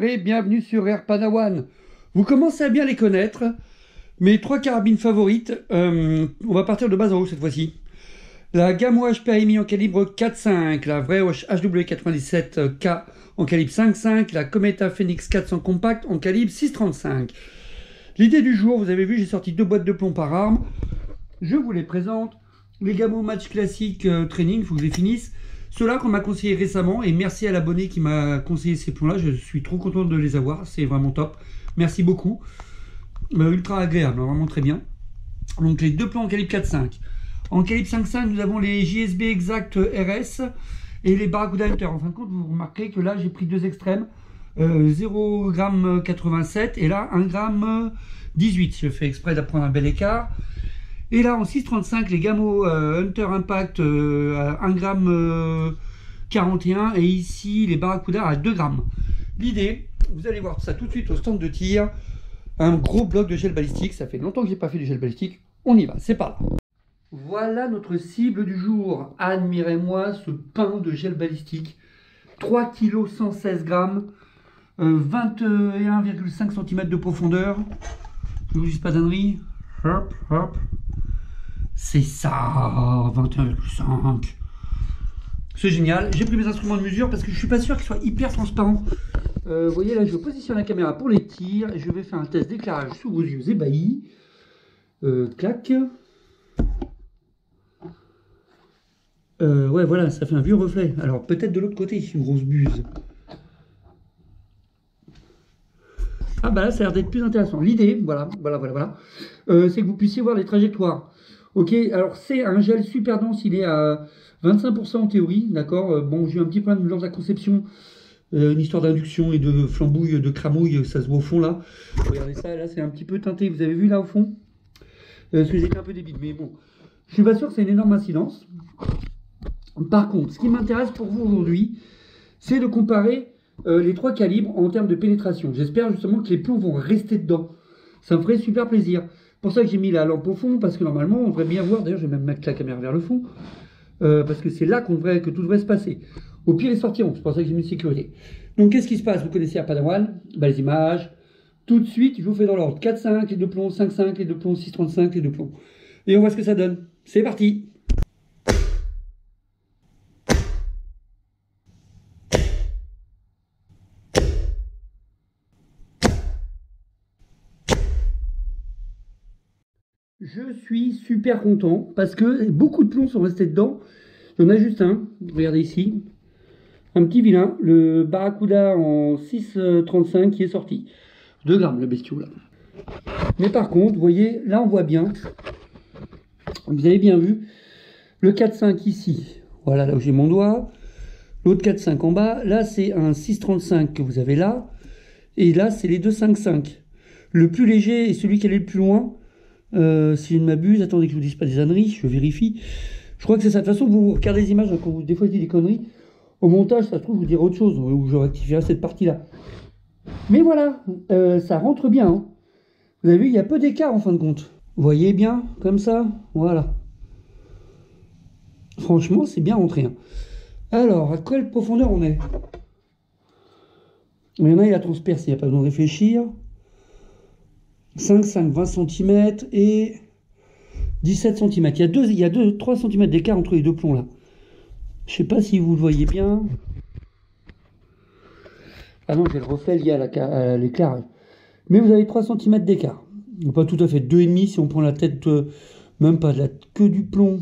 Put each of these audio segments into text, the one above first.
Bienvenue sur Air Padawan. Vous commencez à bien les connaître. Mes trois carabines favorites, euh, on va partir de bas en haut cette fois-ci. La Gamma HPAMI en calibre 4.5, la vraie HW97K en calibre 5.5, la Cometa Phoenix 400 compact en calibre 6.35. L'idée du jour, vous avez vu, j'ai sorti deux boîtes de plomb par arme. Je vous les présente. Les Gamo Match Classique euh, Training, il faut que je les finisse. Ceux-là qu'on m'a conseillé récemment, et merci à l'abonné qui m'a conseillé ces plombs-là, je suis trop content de les avoir, c'est vraiment top. Merci beaucoup. Euh, ultra agréable, hein, vraiment très bien. Donc les deux plans en calibre 4.5. En calibre 5.5, nous avons les JSB Exact RS et les Barracuda Hunter. En fin de compte, vous remarquez que là, j'ai pris deux extrêmes. Euh, 0,87 et là 1,18 Je fais exprès d'apprendre un bel écart. Et là en 6,35 les Gamo euh, Hunter Impact euh, à 1,41 et ici les Barracuda à 2 grammes. L'idée, vous allez voir ça tout de suite au stand de tir, un gros bloc de gel balistique. Ça fait longtemps que j'ai pas fait du gel balistique. On y va, c'est pas là. Voilà notre cible du jour. Admirez-moi ce pain de gel balistique. 3 kg 116 grammes. 21,5 cm de profondeur. Je vous dis pas d'annerie. Hop, hop. C'est ça, 21,5. C'est génial. J'ai pris mes instruments de mesure parce que je suis pas sûr qu'ils soient hyper transparents. Euh, vous voyez là, je positionne la caméra pour les tirs et je vais faire un test d'éclairage sous vos yeux ébahis. Euh, clac. Euh, ouais, voilà, ça fait un vieux reflet. Alors peut-être de l'autre côté, une grosse buse. Ah bah là, ça a l'air d'être plus intéressant. L'idée, voilà, voilà, voilà, voilà, c'est que vous puissiez voir les trajectoires. Ok, alors c'est un gel super dense, il est à 25% en théorie, d'accord euh, Bon, j'ai eu un petit problème de la conception, euh, une histoire d'induction et de flambouille, de cramouille, ça se voit au fond là. Regardez ça, là c'est un petit peu teinté, vous avez vu là au fond? Euh, Parce que j'ai un peu débile, mais bon, je suis pas sûr que c'est une énorme incidence. Par contre, ce qui m'intéresse pour vous aujourd'hui, c'est de comparer les trois calibres en termes de pénétration. J'espère justement que les plombs vont rester dedans. Ça me ferait super plaisir. Pour ça que j'ai mis la lampe au fond, parce que normalement, on devrait bien voir. D'ailleurs, je vais même mettre la caméra vers le fond, euh, parce que c'est là qu'on devrait, que tout devrait se passer. Au pire, ils sortiront. C'est pour ça que j'ai mis sécurité. Donc, qu'est-ce qui se passe? Vous connaissez à Padawan bah, Les images. Tout de suite, je vous fais dans l'ordre 4-5, les deux plombs, 5-5, les deux plombs, 6-35, les deux plombs. Et on voit ce que ça donne. C'est parti Je suis super content parce que beaucoup de plombs sont restés dedans. Il y en a juste un, regardez ici, un petit vilain, le Barracuda en 6,35 qui est sorti. 2 grammes le bestiau là. Mais par contre, vous voyez, là on voit bien, vous avez bien vu, le 4,5 ici, voilà là où j'ai mon doigt, l'autre 4,5 en bas, là c'est un 6,35 que vous avez là, et là c'est les 2,55. Le plus léger et celui qui est le plus loin, euh, si je ne m'abuse, attendez que je vous dise pas des âneries, je vérifie. Je crois que c'est ça. De toute façon, vous regardez les images, des fois je dis des conneries. Au montage, ça se trouve, je vous dirai autre chose, ou je rectifierai cette partie-là. Mais voilà, euh, ça rentre bien. Hein. Vous avez vu, il y a peu d'écart en fin de compte. Vous voyez bien, comme ça Voilà. Franchement, c'est bien rentré. Hein. Alors, à quelle profondeur on est? Il y en a, il a transpercé, il n'y a pas besoin de réfléchir. 5, 5, 20 cm et 17 cm. Il y a, il y a deux, 3 cm d'écart entre les deux plombs là. Je sais pas si vous le voyez bien. Ah non, j'ai le reflet lié à l'éclairage. Mais vous avez 3 cm d'écart. Pas tout à fait 2,5 si on prend la tête, même pas la queue du plomb,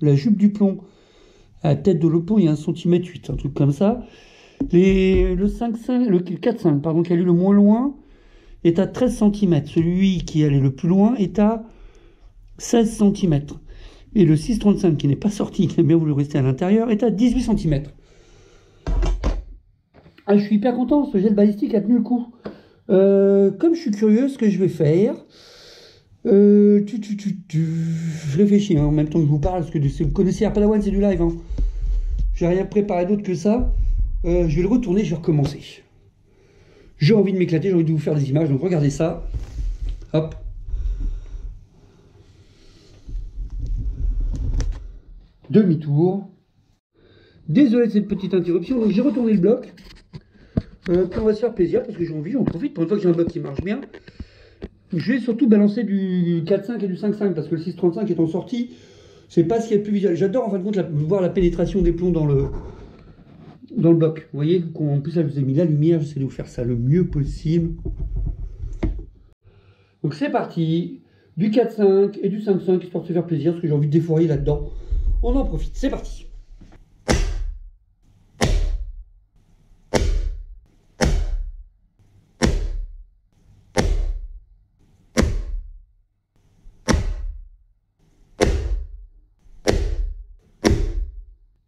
la jupe du plomb. À la tête de l'autre plomb, il y a 1 cm 8, un truc comme ça. Le 5, 5, le 4, 5, pardon, qui a lu le moins loin, est à 13 cm. Celui qui allait le plus loin est à 16 cm. Et le 6,35 qui n'est pas sorti, qui a bien voulu rester à l'intérieur, est à 18 cm. Ah, je suis hyper content, ce gel balistique a tenu le coup. Euh, comme je suis curieux, ce que je vais faire, euh, je réfléchis hein, en même temps que je vous parle, parce que vous connaissez Padawan, c'est du live. Hein. J'ai rien préparé d'autre que ça. Euh, je vais le retourner, je vais recommencer. J'ai envie de m'éclater, j'ai envie de vous faire des images, donc regardez ça. Hop. Demi-tour. Désolé de cette petite interruption, donc j'ai retourné le bloc. Euh, on va se faire plaisir parce que j'ai envie, j'en profite. Pour une fois que j'ai un bloc qui marche bien, je vais surtout balancer du 4-5 et du 5-5 parce que le 6-35 étant sorti, c'est pas ce qui est plus visuel. J'adore en fin de compte voir la pénétration des plombs dans le, dans le bloc. Vous voyez, en plus, là, je vous ai mis la lumière, j'essaie de vous faire ça le mieux possible. Donc c'est parti, du 4-5 et du 5-5, histoire de se faire plaisir, parce que j'ai envie de défourailler là-dedans. On en profite, c'est parti.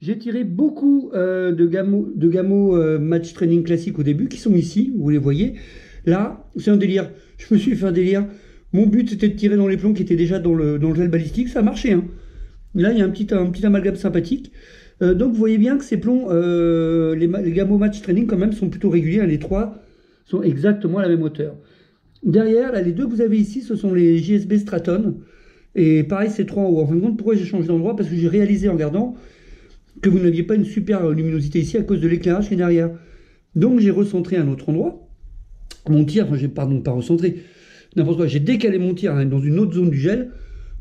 J'ai tiré beaucoup euh, de gammo, de euh, match training classique au début, qui sont ici, vous les voyez. Là, c'est un délire. Je me suis fait un délire. Mon but, c'était de tirer dans les plombs qui étaient déjà dans le, dans le gel balistique. Ça a marché. Hein. Là, il y a un petit, un petit amalgame sympathique. Euh, donc, vous voyez bien que ces plombs, les, les gammo match training, quand même, sont plutôt réguliers. Les trois sont exactement à la même hauteur. Derrière, là, les deux que vous avez ici, ce sont les JSB Straton. Et pareil, ces trois en haut. En fin de compte, pourquoi j'ai changé d'endroit? Parce que j'ai réalisé en regardant que vous n'aviez pas une super luminosité ici à cause de l'éclairage qui est derrière. Donc j'ai recentré un autre endroit. Mon tir, enfin pardon pas recentré, n'importe quoi, j'ai décalé mon tir hein, dans une autre zone du gel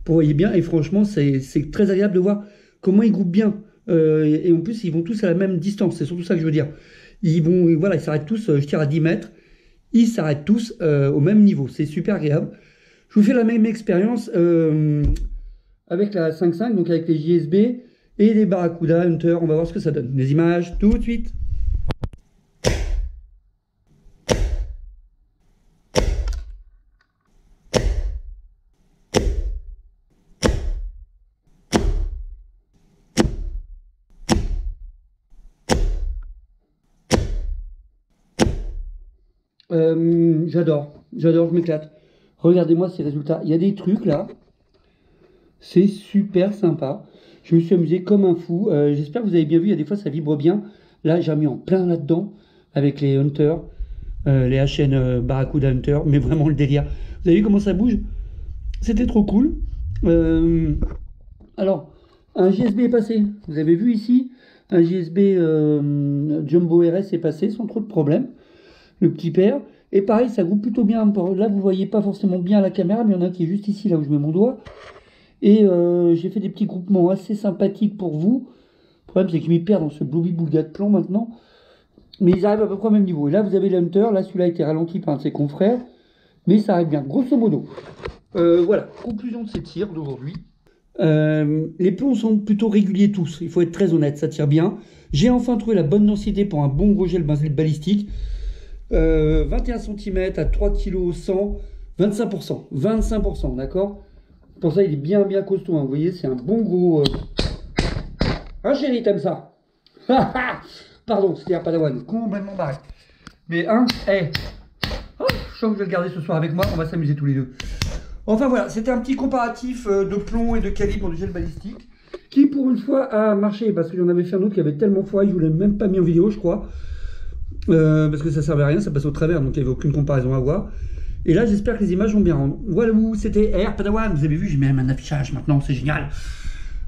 pour voyez bien et franchement c'est très agréable de voir comment ils groupent bien euh, et en plus ils vont tous à la même distance, c'est surtout ça que je veux dire. Ils vont voilà, ils s'arrêtent tous, euh, je tire à 10 mètres, ils s'arrêtent tous euh, au même niveau, c'est super agréable. Je vous fais la même expérience avec la 5.5, donc avec les JSB et les Barracuda Hunter. On va voir ce que ça donne. Les images tout de suite. Euh, j'adore, j'adore, je m'éclate. Regardez-moi ces résultats. Il y a des trucs là. C'est super sympa. Je me suis amusé comme un fou. Euh, j'espère que vous avez bien vu, il y a des fois ça vibre bien. Là, j'ai mis en plein là-dedans avec les Hunters, euh, les HN euh, Barracuda Hunter, mais vraiment le délire. Vous avez vu comment ça bouge? C'était trop cool. alors, un JSB est passé. Vous avez vu ici, un JSB Jumbo RS est passé sans trop de problèmes. Le petit père. Et pareil, ça groupe plutôt bien. Là, vous voyez pas forcément bien la caméra, mais il y en a qui est juste ici, là où je mets mon doigt. Et euh, j'ai fait des petits groupements assez sympathiques pour vous. Le problème, c'est que m'y perds dans ce blobby boulga de plomb maintenant. Mais ils arrivent à peu près au même niveau. Et là, vous avez l'Hunter. Là, celui-là a été ralenti par un de ses confrères. Mais ça arrive bien, grosso modo. Euh, voilà, conclusion de ces tirs d'aujourd'hui. Euh, les plombs sont plutôt réguliers tous, il faut être très honnête, ça tire bien. J'ai enfin trouvé la bonne densité pour un bon gros gel balistique. 21 cm à 3 kg 100, 25%, 25%, d'accord? Pour ça, il est bien, bien costaud. Hein. Vous voyez, c'est un bon gros... Ah, chérie, t'aimes ça Pardon, c'était un padawan. Complètement barré. Mais un, hé oh, Je sens que je vais le garder ce soir avec moi. On va s'amuser tous les deux. Enfin, voilà. C'était un petit comparatif euh, de plomb et de calibre du gel balistique. Qui, pour une fois, a marché. Parce que j'en avais fait un autre qui avait tellement foiré. Je ne l'ai même pas mis en vidéo, je crois. Euh, parce que ça servait à rien. Ça passait au travers. Donc, il n'y avait aucune comparaison à voir. Et là, j'espère que les images vont bien Voilà, c'était Air Padawan. Vous avez vu, j'ai même un affichage maintenant, c'est génial.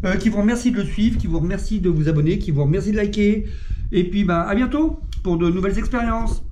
Euh, qui vous remercie de le suivre, qui vous remercie de vous abonner, qui vous remercie de liker. Et puis, bah, à bientôt pour de nouvelles expériences.